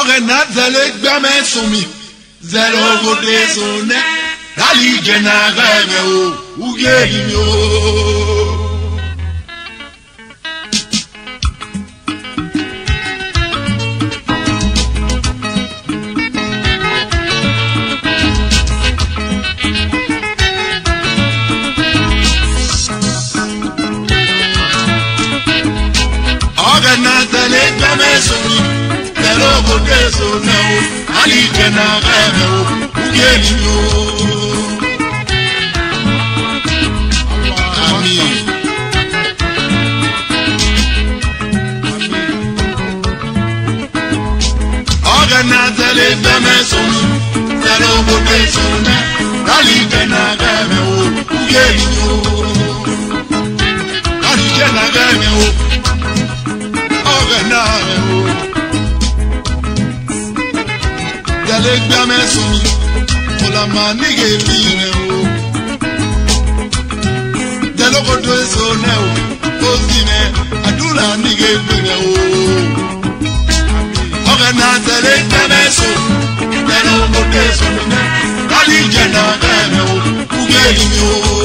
oge na zele gbeme sumi zere ogode so ne rali ije na aga eme o uge imi o. alije na rẹ̀mẹ̀ o kúyè ni o. ọ̀rẹ́ náà tẹ̀lé fẹ́mẹ́ sọnù tẹ̀lé òbòdè sọnù alije na rẹ̀mẹ̀ o o. alije legba meso kola manige bire o deloko do eso ne o to sine adura nige bire o oga na tele meso deloko do eso ne kali jena kene o kuge mi o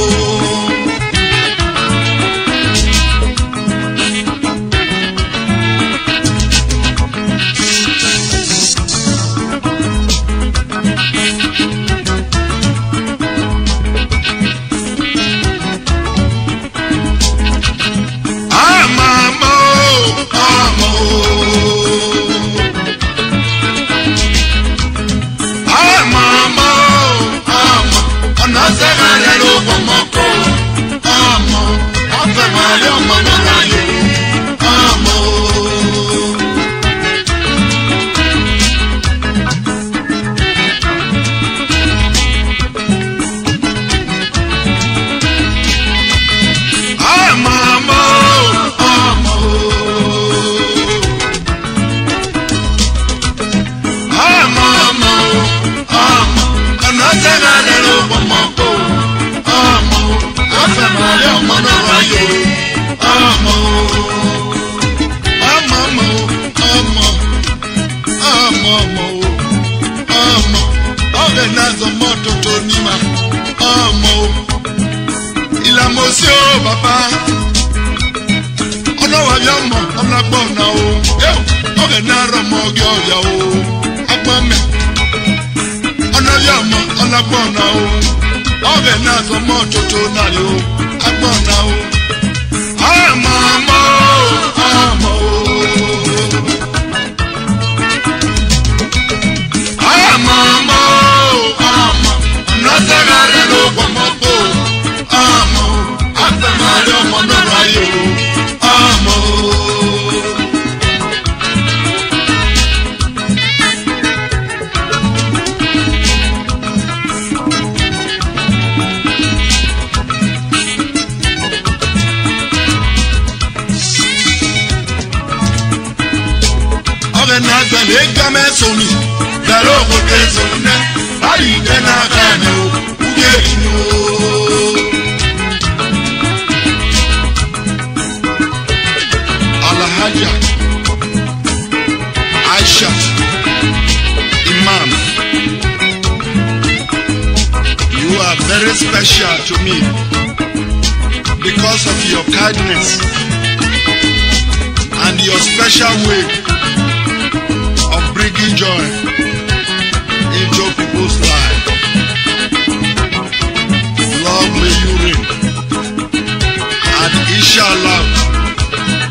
alẹ́ ọmọ náà wáyé ọmọ ọmọ ọmọ ọmọ ọmọ ọmọ ọmọ ọ̀rẹ́ náà zọmọ tuntun ní ma ọmọ ìlànà sí ọ bàbá ọlọ́wà yà mọ̀ ọ̀nàgbọ̀n náà o ọ̀rẹ́ náà rọ̀ mọ́ ọ̀gẹ́ ọ̀yà o agbọ́n mẹ́ ọ̀nà yà mọ̀ ọ̀nàgbọ̀n náà o ọbẹ̀ náà sọmọ́ tuntun náà ni ó agbọ́n ta ó. ego mesomi bere obodo ezonne mmadụ ike n'aka anyị uge ejinwo alhaja aisha imam you are very special to me because of your kindness and your special way enjoy enjoy people's life love may you reign and inshallah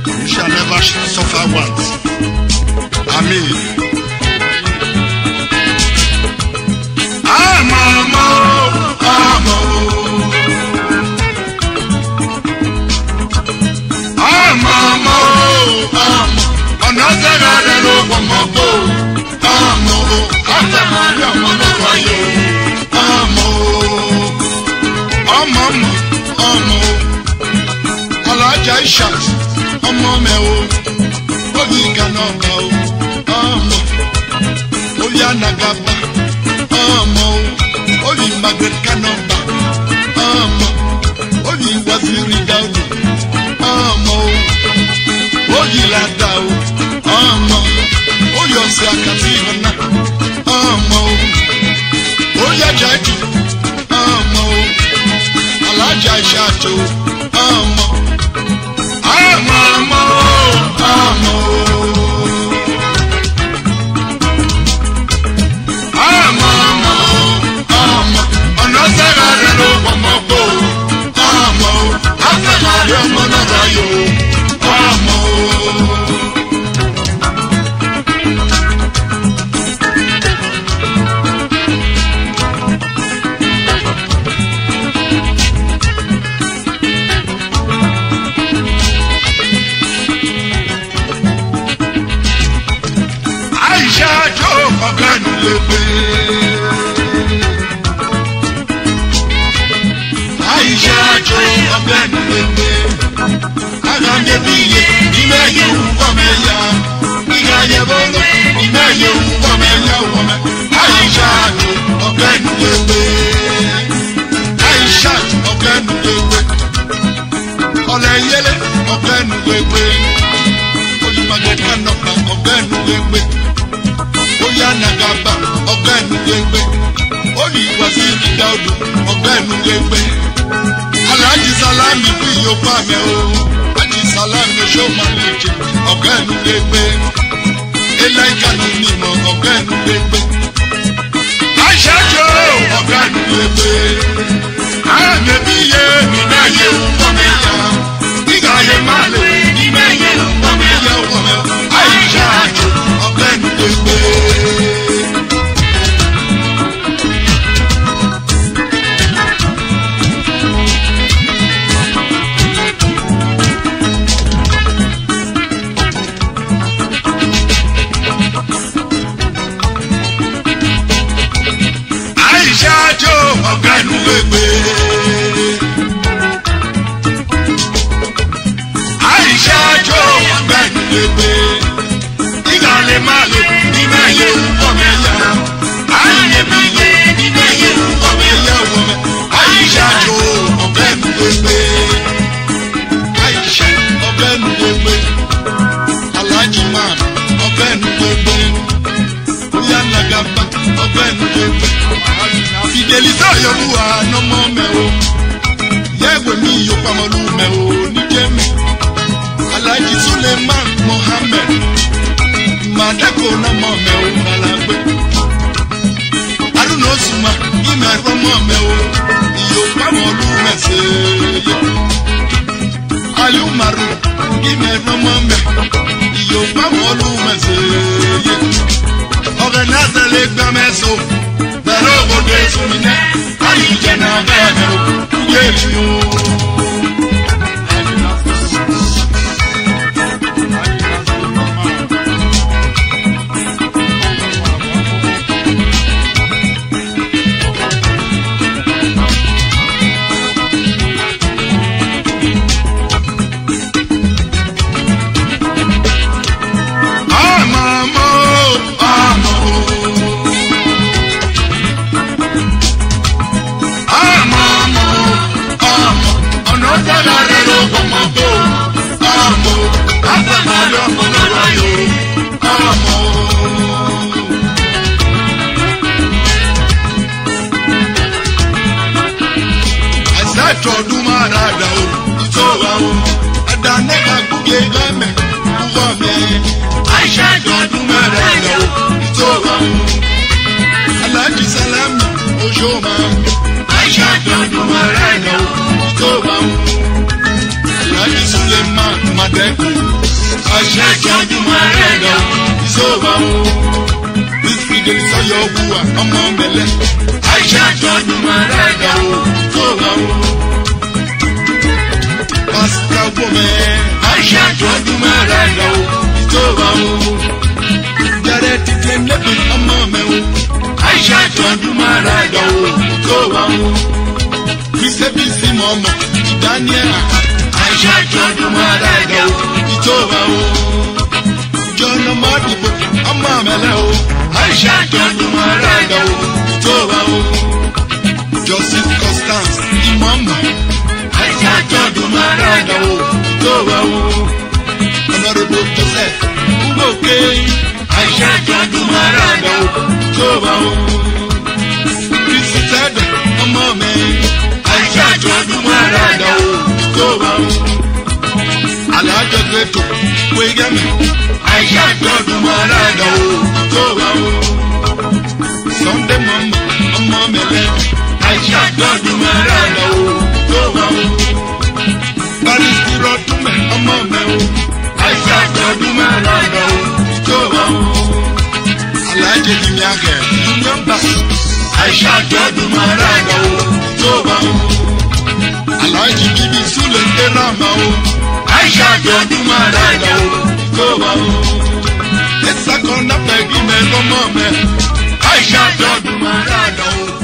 you shall never suffer once. amen. àmọ́ àmọ́ àmọ́ o. ọ̀nà sẹ́ra rẹ̀ ló pọ̀ mọ́ kó. Ajaisha ọmọ mẹ o obi kana ọka o ọmọ oyi anagaba ọmọ o oyi magret kana ọba ọmọ oyi waziri daodo ọmọ o oyi lada o ọmọ oyi ọsẹ akati ọna ọmọ o oyi Ajaisha ọmọ o alajaisha to. àjò ọ̀gá nílé gbé. àìṣe àjò ọ̀gá nílé gbé. àgbà ń débi iye ìgbà yẹn ń kọ́ mẹ́yà. ìgbà yẹn bọ́ lọ ìgbà yẹn ń kọ́ mẹ́yà wọ̀ mẹ́. àìṣe àjò ọ̀gá nílé gbé. àìṣe àjò ọ̀gá nílé gbé. ọ̀lẹ́yẹlẹ ọ̀gá nílé gbé. olùmọ̀lẹ́ka nọ̀kà ọ̀gá nílé gbé ya nagaba ọgá ẹnu gbẹgbẹ olè ìwàsí ìdíjà odò ọgá ẹnu gbẹgbẹ alhaji salami bí yorùbá mi o alhaji salami ṣó máa lè jẹ ọgá ẹnu gbẹgbẹ elaika ló ní ìmọ̀ ọgá ẹnu gbẹgbẹ aṣáájú ọgá ẹnu gbẹgbẹ ààyè bí iye mi náà yẹ ń bọ́ mi yá nígbà lè ní mẹ́yẹ ń yẹ ọkọ mi o àyíṣẹ́ àjò pépé. Nígbà lè má lè nígbà yẹ wọ́n mẹ́ yá. Ayé lè má lè nígbà yẹ wọ́n mẹ́ yá wọ́n mẹ́. Ayé ṣáájú ọ̀bẹ nu pépé. Ayé ṣáájú ọ̀bẹ nu pépé. Alájí máa ọ̀bẹ nu pépé. Bóyá Nàgàbà ọ̀bẹ nu pépé. Fìdèlì sáyọ̀ wúwa nọ́mọ́ mẹ́ o. Yẹ́wò mi yóò pamọ́ lù mẹ́ o ní jẹ́mi. Alhaji Suleiman. Mohammed Madako na mọ̀mẹ́ o Malagbe Arúnà Osùnmá ìmọ̀ ẹ̀rọ mọ̀mẹ́ o Yorùbá mọ̀lú mẹ́sẹ̀ Aliumaru ìmọ̀ ẹ̀rọ mọ̀mẹ́ Yorùbá mọ̀lú mẹ́sẹ̀ Ọ̀gẹ̀nẹ́sẹ̀ lè gbà mẹ́sọ̀ bẹ̀rẹ̀ ògbódé sunmi náà Ayé ìjẹ́ náà bẹ́ẹ̀ bẹ̀rẹ̀ òkú yé mi o. gbé lẹ́mẹ̀ púpọ̀ bẹ́ẹ̀. Aisha dọdún mẹ́rẹ̀ rẹ̀ o tó bá mu. Alhaji Salami oṣù máa mu. Aisha dọdún mẹ́rẹ̀ rẹ̀ o tó bá mu. Alhaji Suleiman Madẹ́kun. Aisha dọdún mẹ́rẹ̀ rẹ̀ o tó bá mu. Bísídé sọ́yọ́ wúwa ọmọ mẹ́lẹ̀. Aisha dọdún mẹ́rẹ̀ rẹ̀ o tó bá mu. Pásítà gbọ́ mẹ́rin ṣàtọ́jú máa rẹ̀ lọ tó bá wò. Yàrá títí lẹ́bi ọmọ mi wò. Àìṣà tọ́jú máa rẹ̀ lọ tó bá wò. Bísẹ́bísì mọ̀ ọmọ Daniel. Àìṣà tọ́jú máa rẹ̀ lọ tó bá wò. Jọ̀nà má dìbò ọmọ mi lẹ́ o. Àìṣà tọ́jú máa rẹ̀ lọ tó bá wò. wa wu ọlọ́run ló tó sẹ̀ kúgbò ké àìsàn ìjọdún mara àgbà wò tó wa wu kristu tẹ́lẹ̀ ọmọ mi àìsàn ìjọdún mara àgbà wò tó wa wu alájọ gbẹkọ wẹgẹmẹ àìsàn ìjọdún mara àgbà wò tó wa wu sunday mama ọmọ mẹlẹ àìsàn ìjọdún mara àgbà wò tó wa wu. Aisha, rọdún mẹ́ ọmọ mẹ́ o àìsà rọdún mẹ́ lọ́dọ̀ o jọ̀wọ́ o. o jọ̀wọ́ o. alájẹ ni o àìsà rọdún mẹ́ lọ́dọ̀ o jọ̀wọ́ o. ẹ̀sà kan náà pẹ̀lú mẹ́ lọ́mọ